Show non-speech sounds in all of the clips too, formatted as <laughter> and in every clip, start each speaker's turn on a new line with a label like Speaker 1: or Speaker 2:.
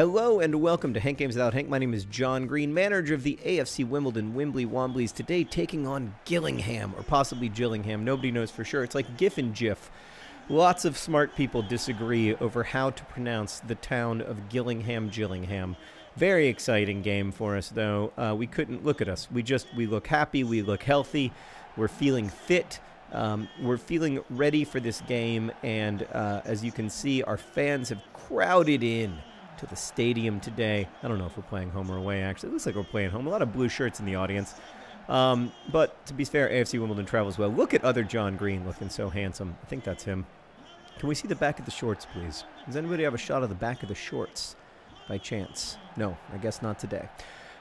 Speaker 1: Hello and welcome to Hank Games Without Hank. My name is John Green, manager of the AFC Wimbledon Wimbly Womblys. Today taking on Gillingham, or possibly Gillingham. Nobody knows for sure. It's like GIF and GIF. Lots of smart people disagree over how to pronounce the town of Gillingham, Gillingham. Very exciting game for us, though. Uh, we couldn't look at us. We just we look happy. We look healthy. We're feeling fit. Um, we're feeling ready for this game, and uh, as you can see, our fans have crowded in to the stadium today. I don't know if we're playing home or away, actually. It looks like we're playing home. A lot of blue shirts in the audience. Um, but to be fair, AFC Wimbledon travels well. Look at other John Green looking so handsome. I think that's him. Can we see the back of the shorts, please? Does anybody have a shot of the back of the shorts by chance? No, I guess not today.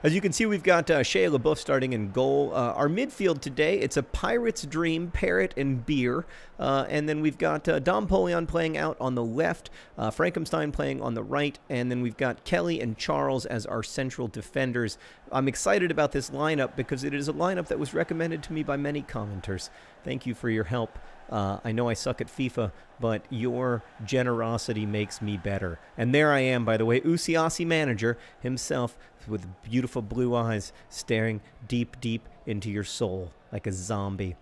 Speaker 1: As you can see, we've got uh, Shea LaBeouf starting in goal. Uh, our midfield today, it's a Pirate's Dream, Parrot and Beer. Uh, and then we've got uh, Dom Poleon playing out on the left, uh, Frankenstein playing on the right, and then we've got Kelly and Charles as our central defenders. I'm excited about this lineup because it is a lineup that was recommended to me by many commenters. Thank you for your help. Uh, I know I suck at FIFA, but your generosity makes me better. And there I am, by the way, Usiasi manager himself with beautiful blue eyes staring deep, deep into your soul like a zombie.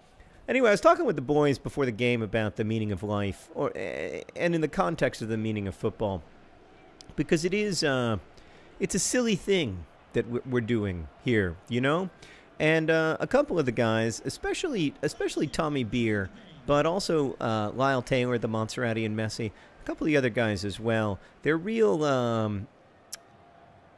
Speaker 1: Anyway, I was talking with the boys before the game about the meaning of life, or uh, and in the context of the meaning of football, because it is uh, it's a silly thing that we're doing here, you know. And uh, a couple of the guys, especially especially Tommy Beer, but also uh, Lyle Taylor, the Montserrati and Messi, a couple of the other guys as well. They're real. Um,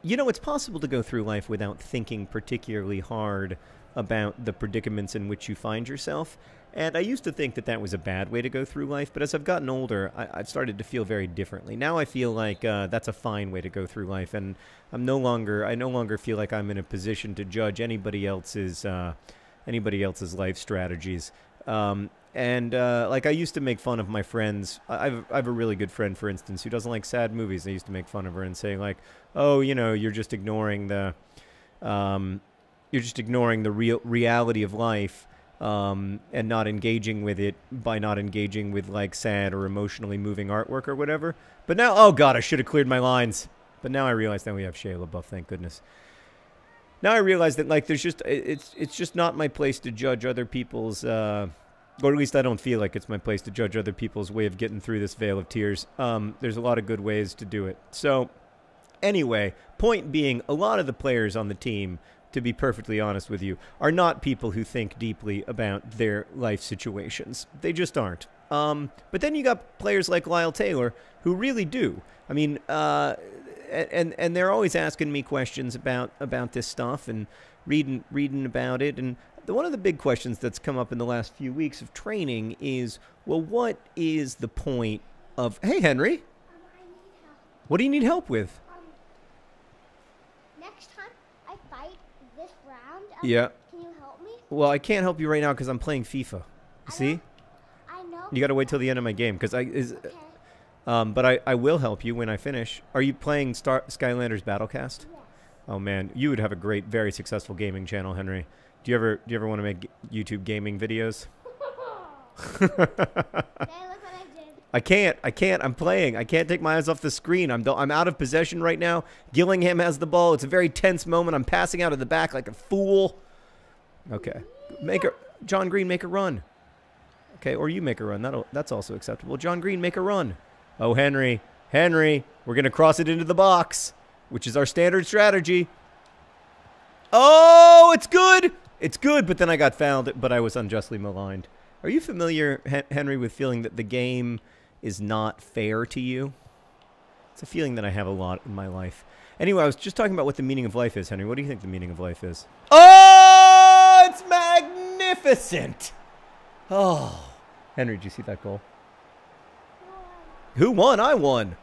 Speaker 1: you know, it's possible to go through life without thinking particularly hard about the predicaments in which you find yourself. And I used to think that that was a bad way to go through life, but as I've gotten older, I, have started to feel very differently. Now I feel like uh, that's a fine way to go through life, and I'm no longer I no longer feel like I'm in a position to judge anybody else's uh, anybody else's life strategies. Um, and uh, like I used to make fun of my friends. I've I have a really good friend, for instance, who doesn't like sad movies. I used to make fun of her and say like, "Oh, you know, you're just ignoring the, um, you're just ignoring the real reality of life." Um, and not engaging with it by not engaging with like sad or emotionally moving artwork or whatever. But now, oh god, I should have cleared my lines. But now I realize that we have Shea LaBeouf, thank goodness. Now I realize that like there's just it's it's just not my place to judge other people's uh, or at least I don't feel like it's my place to judge other people's way of getting through this veil of tears. Um, there's a lot of good ways to do it. So, anyway, point being, a lot of the players on the team, to be perfectly honest with you, are not people who think deeply about their life situations. They just aren't. Um, but then you got players like Lyle Taylor who really do. I mean, uh, and and they're always asking me questions about about this stuff and reading reading about it and the, one of the big questions that's come up in the last few weeks of training is, well, what is the point of? Hey, Henry. Um, what do you need help with?
Speaker 2: Um, next time I fight this round, um,
Speaker 1: yeah.
Speaker 2: Can you help me?
Speaker 1: Well, I can't help you right now because I'm playing FIFA. You
Speaker 2: I
Speaker 1: see?
Speaker 2: Know, I know.
Speaker 1: You got to wait till the end of my game because I is.
Speaker 2: Okay.
Speaker 1: Um, but I, I will help you when I finish. Are you playing Star Skylanders Battlecast?
Speaker 2: Yes.
Speaker 1: Oh man, you would have a great, very successful gaming channel, Henry. Do you ever do you ever want to make YouTube gaming videos? <laughs> <laughs> I can't. I can't. I'm playing. I can't take my eyes off the screen. I'm I'm out of possession right now. Gillingham has the ball. It's a very tense moment. I'm passing out of the back like a fool. Okay. Make a John Green make a run. Okay, or you make a run. That that's also acceptable. John Green make a run. Oh, Henry. Henry, we're going to cross it into the box, which is our standard strategy. Oh, it's good. It's good, but then I got fouled, but I was unjustly maligned. Are you familiar, Henry, with feeling that the game is not fair to you? It's a feeling that I have a lot in my life. Anyway, I was just talking about what the meaning of life is, Henry. What do you think the meaning of life is? Oh, it's magnificent. Oh, Henry, did you see that goal? Who won? I won.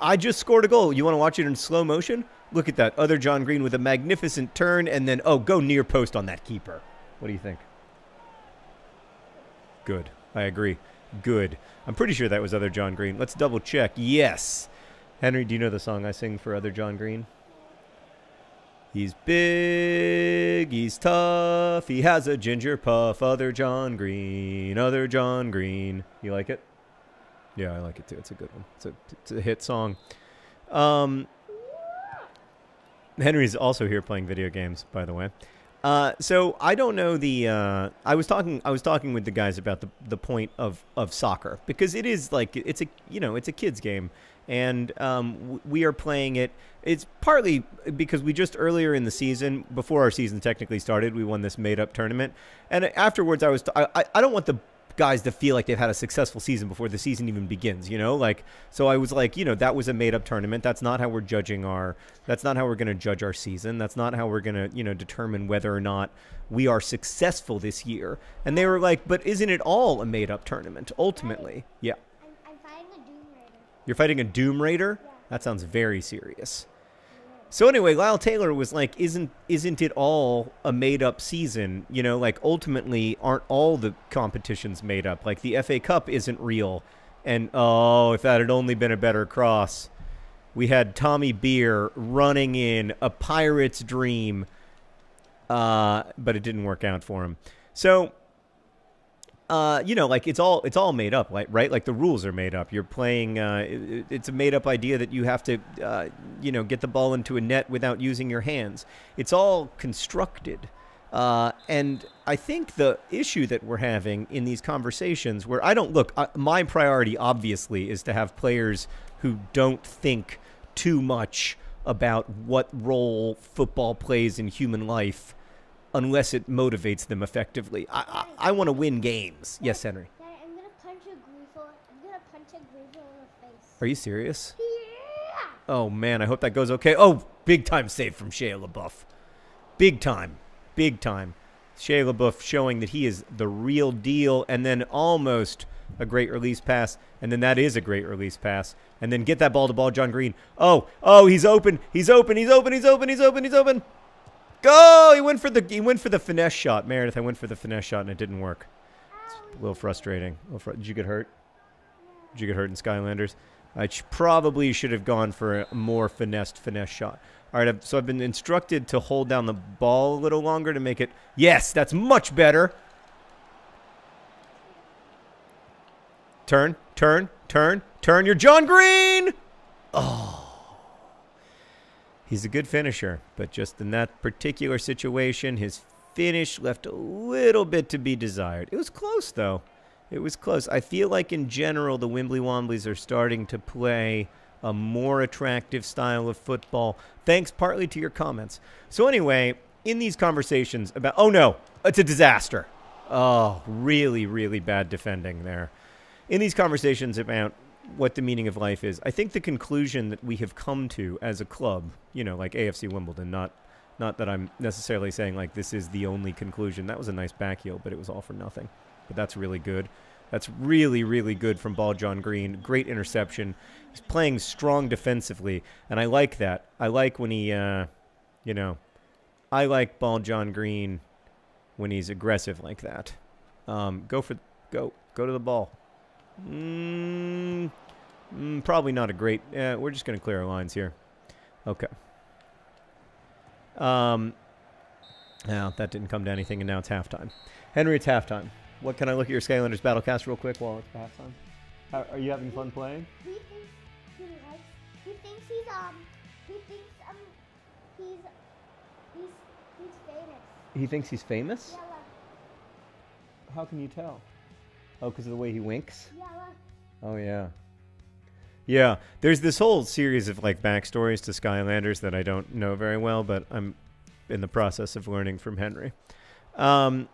Speaker 1: I just scored a goal. You want to watch it in slow motion? Look at that. Other John Green with a magnificent turn and then, oh, go near post on that keeper. What do you think? Good. I agree. Good. I'm pretty sure that was Other John Green. Let's double check. Yes. Henry, do you know the song I sing for Other John Green? He's big, he's tough, he has a ginger puff. Other John Green, other John Green. You like it? Yeah, I like it too. It's a good one. It's a, it's a hit song. Um, Henry's also here playing video games, by the way. Uh, so I don't know the. Uh, I was talking. I was talking with the guys about the the point of of soccer because it is like it's a you know it's a kids game, and um, we are playing it. It's partly because we just earlier in the season, before our season technically started, we won this made up tournament, and afterwards I was. I I don't want the guys to feel like they've had a successful season before the season even begins, you know? Like so I was like, you know, that was a made up tournament. That's not how we're judging our that's not how we're going to judge our season. That's not how we're going to, you know, determine whether or not we are successful this year. And they were like, "But isn't it all a made up tournament ultimately?" Yeah.
Speaker 2: I'm, I'm fighting a Doom Raider.
Speaker 1: You're fighting a Doom Raider?
Speaker 2: Yeah.
Speaker 1: That sounds very serious. So anyway, Lyle Taylor was like, "Isn't isn't it all a made up season? You know, like ultimately, aren't all the competitions made up? Like the FA Cup isn't real." And oh, if that had only been a better cross, we had Tommy Beer running in a pirate's dream, uh, but it didn't work out for him. So uh, you know, like it's all it's all made up, right? Like the rules are made up. You're playing. Uh, it, it's a made up idea that you have to, uh, you know, get the ball into a net without using your hands. It's all constructed. Uh, and I think the issue that we're having in these conversations, where I don't look, my priority obviously is to have players who don't think too much about what role football plays in human life unless it motivates them effectively. I, I, I want to win games. Yes, Henry.
Speaker 2: I'm gonna punch a Greasel. I'm gonna punch a in the face.
Speaker 1: Are you serious?
Speaker 2: Yeah!
Speaker 1: Oh man, I hope that goes okay. Oh, big time save from Shea LaBeouf. Big time. Big time. Shea LaBeouf showing that he is the real deal and then almost a great release pass and then that is a great release pass and then get that ball to ball John Green. Oh, oh, he's open. He's open. He's open. He's open. He's open. He's open. Go! He went for the he went for the finesse shot. Meredith, I went for the finesse shot and it didn't work. It's a little frustrating. A little fr- Did you get hurt? Did you get hurt in Skylanders? I sh- probably should have gone for a more finessed finesse shot. All right, I've, so I've been instructed to hold down the ball a little longer to make it. Yes, that's much better. Turn, turn, turn, turn. You're John Green. Oh. He's a good finisher, but just in that particular situation, his finish left a little bit to be desired. It was close, though. It was close. I feel like, in general, the Wimbly Womblys are starting to play a more attractive style of football, thanks partly to your comments. So, anyway, in these conversations about, oh no, it's a disaster. Oh, really, really bad defending there. In these conversations about what the meaning of life is, I think the conclusion that we have come to as a club, you know, like AFC Wimbledon, not not that I'm necessarily saying like this is the only conclusion. That was a nice back heel, but it was all for nothing. But that's really good. That's really, really good from Ball John Green. Great interception. He's playing strong defensively, and I like that. I like when he, uh, you know, I like Ball John Green when he's aggressive like that. Um, go for, go, go to the ball. Mm, mm, probably not a great. Uh, we're just going to clear our lines here. Okay. Um, now that didn't come to anything, and now it's halftime. Henry, it's halftime. What can I look at your Skylanders Battlecast real quick while it's halftime? How, are you having fun playing?
Speaker 2: He thinks he likes. He thinks he's um. He thinks um. He's he's he's famous.
Speaker 1: He thinks he's famous.
Speaker 2: Yeah.
Speaker 1: How can you tell? Oh, because of the way he winks.
Speaker 2: Yeah.
Speaker 1: Oh yeah. Yeah, there's this whole series of like backstories to Skylanders that I don't know very well, but I'm in the process of learning from Henry. Um,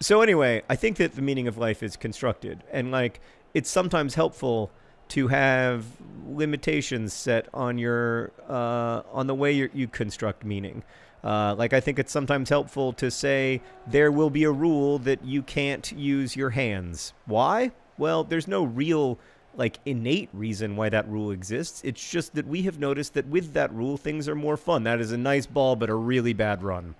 Speaker 1: so anyway, I think that the meaning of life is constructed, and like it's sometimes helpful to have limitations set on your uh, on the way you you construct meaning. Uh, like I think it's sometimes helpful to say there will be a rule that you can't use your hands. Why? Well, there's no real like innate reason why that rule exists. It's just that we have noticed that with that rule things are more fun. That is a nice ball but a really bad run.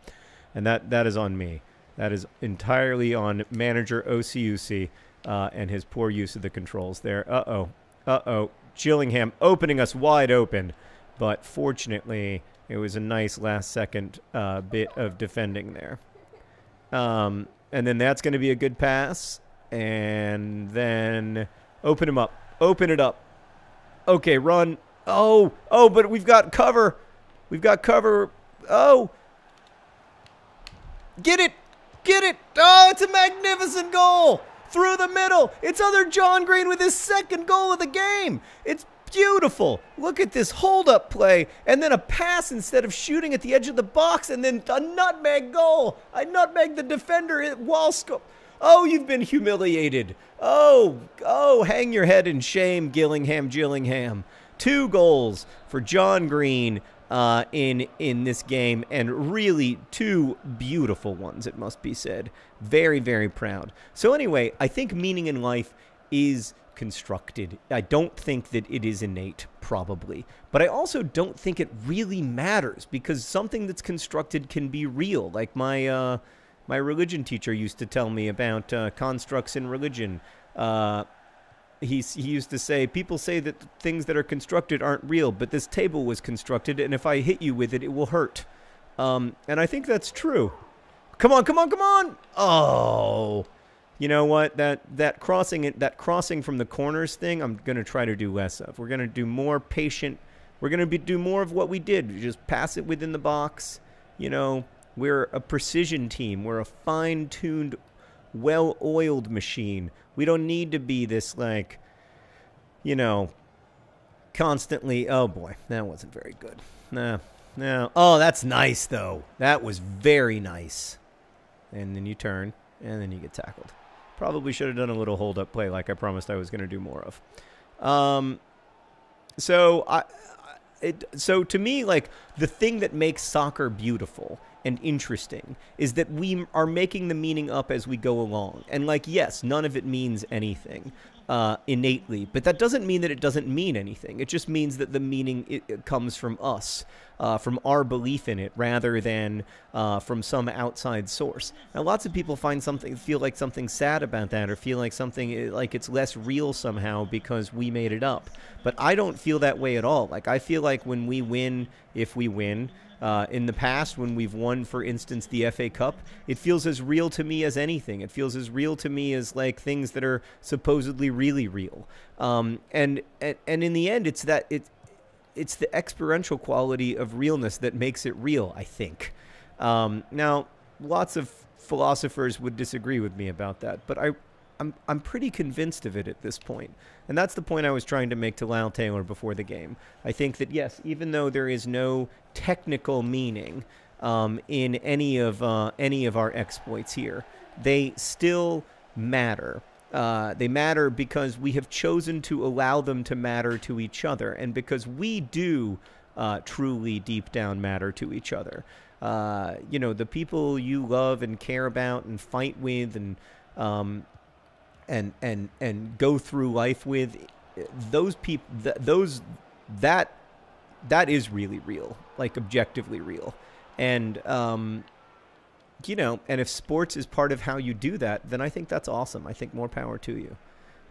Speaker 1: And that that is on me. That is entirely on manager OCUC uh, and his poor use of the controls there. Uh-oh. Uh-oh. Gillingham opening us wide open. But fortunately, it was a nice last second uh, bit of defending there. Um, and then that's going to be a good pass. And then open him up. Open it up. Okay, run. Oh, oh, but we've got cover. We've got cover. Oh. Get it. Get it. Oh, it's a magnificent goal. Through the middle. It's other John Green with his second goal of the game. It's beautiful. Look at this hold up play and then a pass instead of shooting at the edge of the box and then a nutmeg goal. I nutmeg the defender while sco- Oh, you've been humiliated. Oh, oh, hang your head in shame, Gillingham, Gillingham. Two goals for John Green uh, in in this game, and really two beautiful ones. It must be said. Very, very proud. So anyway, I think meaning in life is constructed. I don't think that it is innate, probably. But I also don't think it really matters because something that's constructed can be real. Like my uh, my religion teacher used to tell me about uh, constructs in religion. Uh, he, he used to say, people say that things that are constructed aren't real, but this table was constructed, and if I hit you with it, it will hurt. Um, and I think that's true. Come on, come on, come on! Oh, you know what? That that crossing that crossing from the corners thing, I'm gonna try to do less of. We're gonna do more patient. We're gonna be, do more of what we did. Just pass it within the box. You know, we're a precision team. We're a fine-tuned, well-oiled machine. We don't need to be this like, you know, constantly. Oh boy, that wasn't very good. Nah, no. Oh, that's nice though. That was very nice. And then you turn, and then you get tackled. Probably should have done a little hold up play like I promised I was going to do more of. Um, so I, it, so to me, like the thing that makes soccer beautiful and interesting is that we are making the meaning up as we go along. And like, yes, none of it means anything uh, innately, but that doesn't mean that it doesn't mean anything. It just means that the meaning it, it comes from us, uh, from our belief in it, rather than uh, from some outside source. Now, lots of people find something, feel like something sad about that, or feel like something eh, like it's less real somehow because we made it up. But I don't feel that way at all. Like I feel like when we win, if we win. Uh, in the past, when we've won, for instance, the FA Cup, it feels as real to me as anything. It feels as real to me as like things that are supposedly really real. Um, and, and and in the end, it's that it it's the experiential quality of realness that makes it real. I think. Um, now, lots of philosophers would disagree with me about that, but I I'm I'm pretty convinced of it at this point. And that's the point I was trying to make to Lyle Taylor before the game. I think that yes, even though there is no technical meaning um, in any of uh, any of our exploits here, they still matter. Uh, they matter because we have chosen to allow them to matter to each other, and because we do uh, truly deep down matter to each other. Uh, you know, the people you love and care about and fight with and um, and and and go through life with those people th- those that that is really real like objectively real and um you know and if sports is part of how you do that then i think that's awesome i think more power to you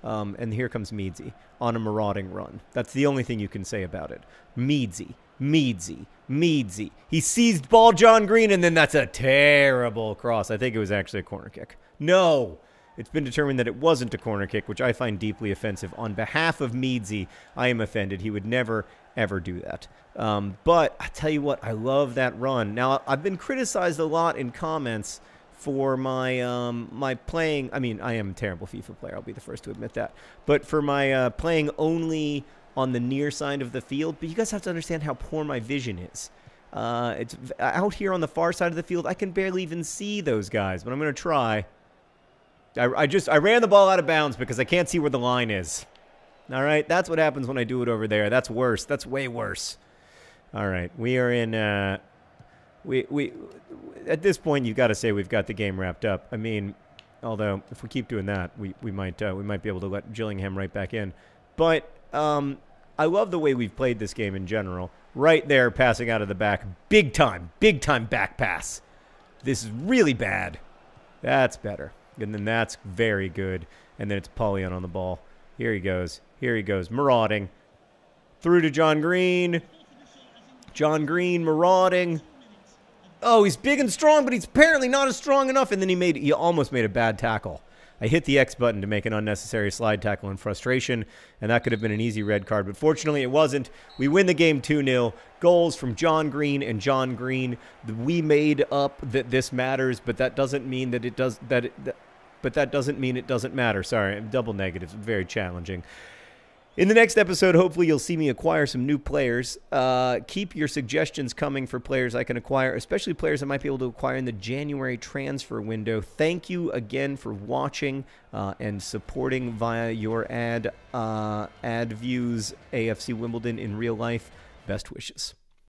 Speaker 1: um, and here comes Meadsy on a marauding run. That's the only thing you can say about it. Meadsy, Meadsy, Meadsy. He seized ball John Green, and then that's a terrible cross. I think it was actually a corner kick. No, it's been determined that it wasn't a corner kick, which I find deeply offensive. On behalf of Meadsy, I am offended. He would never, ever do that. Um, but I tell you what, I love that run. Now, I've been criticized a lot in comments for my um, my playing. I mean, I am a terrible FIFA player. I'll be the first to admit that. But for my uh, playing only on the near side of the field. But you guys have to understand how poor my vision is. Uh, it's out here on the far side of the field. I can barely even see those guys, but I'm going to try. I, I just I ran the ball out of bounds because I can't see where the line is. All right, that's what happens when I do it over there. That's worse. That's way worse. All right, we are in. Uh, we we at this point you've got to say we've got the game wrapped up. I mean, although if we keep doing that, we we might uh, we might be able to let Gillingham right back in. But um, I love the way we've played this game in general. Right there, passing out of the back, big time, big time back pass. This is really bad. That's better. And then that's very good. And then it's Poleon on the ball. Here he goes. Here he goes. Marauding. Through to John Green. John Green marauding. Oh, he's big and strong, but he's apparently not as strong enough. And then he made he almost made a bad tackle. I hit the X button to make an unnecessary slide tackle in frustration, and that could have been an easy red card, but fortunately it wasn't. We win the game 2 0. Goals from John Green and John Green. We made up that this matters, but that doesn't mean that it does that. It, that but that doesn't mean it doesn't matter. Sorry, double negatives. Very challenging. In the next episode, hopefully, you'll see me acquire some new players. Uh, keep your suggestions coming for players I can acquire, especially players I might be able to acquire in the January transfer window. Thank you again for watching uh, and supporting via your ad uh, ad views AFC Wimbledon in real life. Best wishes.